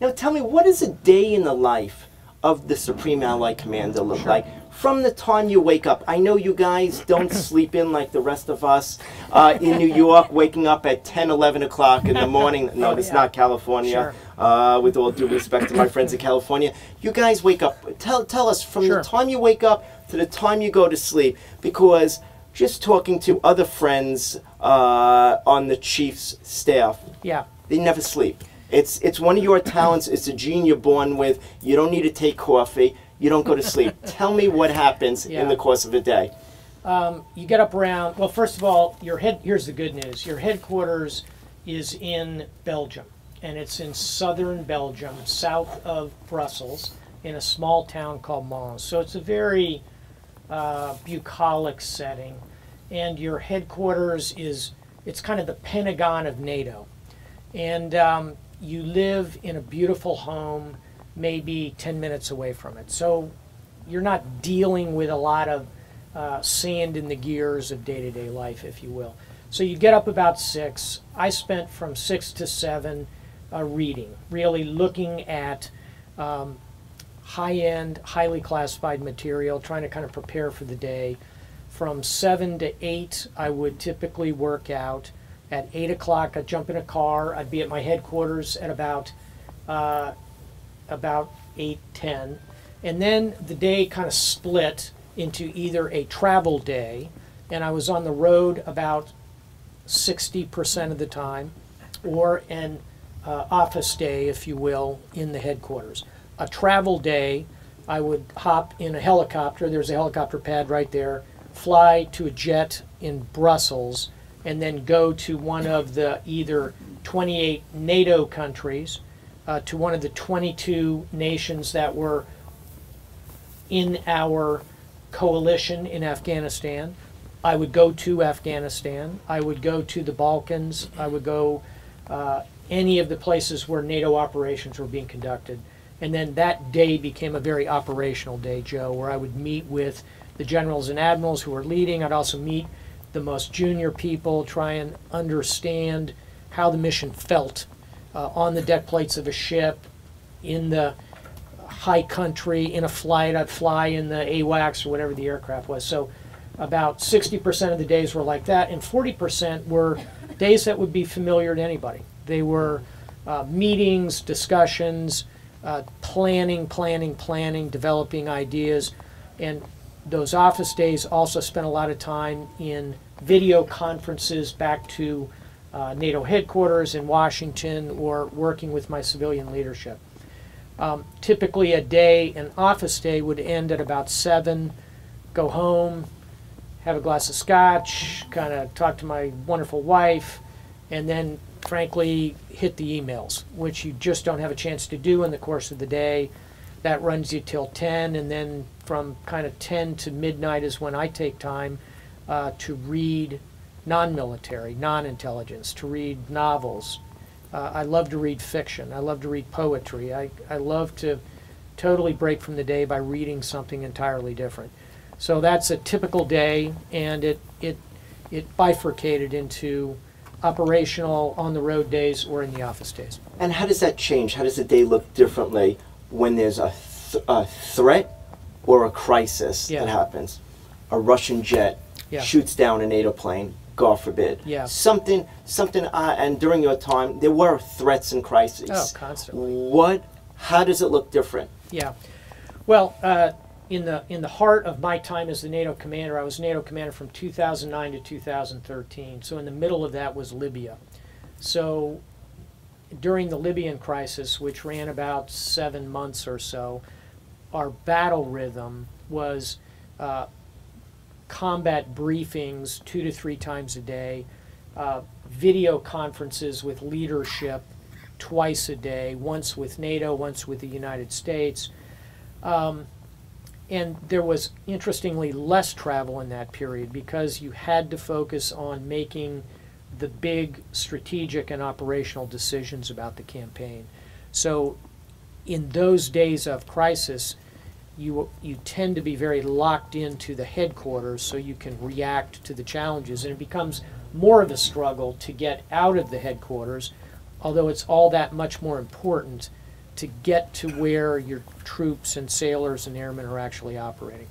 Now tell me, what is a day in the life of the Supreme Allied Commander look Sure. like? From the time you wake up, I know you guys don't sleep in like the rest of us uh, in New York, waking up at 10, 11 o'clock in the morning. No, Oh, it's yeah. not California. Uh, with all due respect to my friends in California, you guys wake up. Tell, tell us from Sure. the time you wake up to the time you go to sleep, because just talking to other friends uh, on the Chiefs staff, Yeah. they never sleep. It's it's one of your talents. It's a gene you're born with. You don't need to take coffee. You don't go to sleep. Tell me what happens Yeah. in the course of a day. you get up around well first of all your head here's the good news your headquarters is in belgium and it's in southern belgium south of brussels in a small town called mons so it's a very uh, bucolic setting and your headquarters is it's kind of the pentagon of nato and um, you live in a beautiful home maybe 10 minutes away from it so you're not dealing with a lot of uh, sand in the gears of day to day life, if you will. So you get up about six. I spent from six to seven uh, reading, really looking at um, high end, highly classified material, trying to kind of prepare for the day. From seven to eight, I would typically work out. At eight o'clock, I'd jump in a car. I'd be at my headquarters at about uh, about eight ten, and then the day kind of split into either a travel day, and I was on the road about sixty percent of the time, or an uh, office day, if you will, in the headquarters. A travel day, I would hop in a helicopter. There's a helicopter pad right there. Fly to a jet in Brussels, and then go to one of the either 28 NATO countries, uh, to one of the 22 nations that were in our coalition in Afghanistan. I would go to Afghanistan. I would go to the Balkans. I would go uh, any of the places where NATO operations were being conducted. And then that day became a very operational day, Joe, where I would meet with the generals and admirals who were leading. I'd also meet the most junior people, try and understand how the mission felt uh, on the deck plates of a ship, in the high country, in a flight. I'd fly in the AWACS or whatever the aircraft was. So about 60% of the days were like that, and 40% were days that would be familiar to anybody. They were uh, meetings, discussions, uh, planning, planning, planning, developing ideas, and those office days also spent a lot of time in video conferences back to uh, NATO headquarters in Washington or working with my civilian leadership. Um, typically, a day, an office day, would end at about seven. Go home, have a glass of scotch, kind of talk to my wonderful wife, and then, frankly, hit the emails, which you just don't have a chance to do in the course of the day. That runs you till 10, and then from kind of 10 to midnight is when I take time uh, to read non military, non intelligence, to read novels. Uh, I love to read fiction. I love to read poetry. I, I love to totally break from the day by reading something entirely different. So that's a typical day, and it, it, it bifurcated into operational on the road days or in the office days. And how does that change? How does the day look differently when there's a, th- a threat or a crisis Yeah. that happens? A Russian jet Yeah. shoots down a NATO plane. God forbid. Yeah. Something, something. Uh, and during your time, there were threats and crises. Oh, constantly. What? How does it look different? Yeah. Well, uh, in the in the heart of my time as the NATO commander, I was NATO commander from 2009 to 2013. So in the middle of that was Libya. So during the Libyan crisis, which ran about seven months or so, our battle rhythm was uh, combat briefings two to three times a day, uh, video conferences with leadership twice a day, once with NATO, once with the United States. Um, and there was interestingly less travel in that period because you had to focus on making the big strategic and operational decisions about the campaign. So, in those days of crisis, you you tend to be very locked into the headquarters so you can react to the challenges and it becomes more of a struggle to get out of the headquarters although it's all that much more important to get to where your troops and sailors and airmen are actually operating.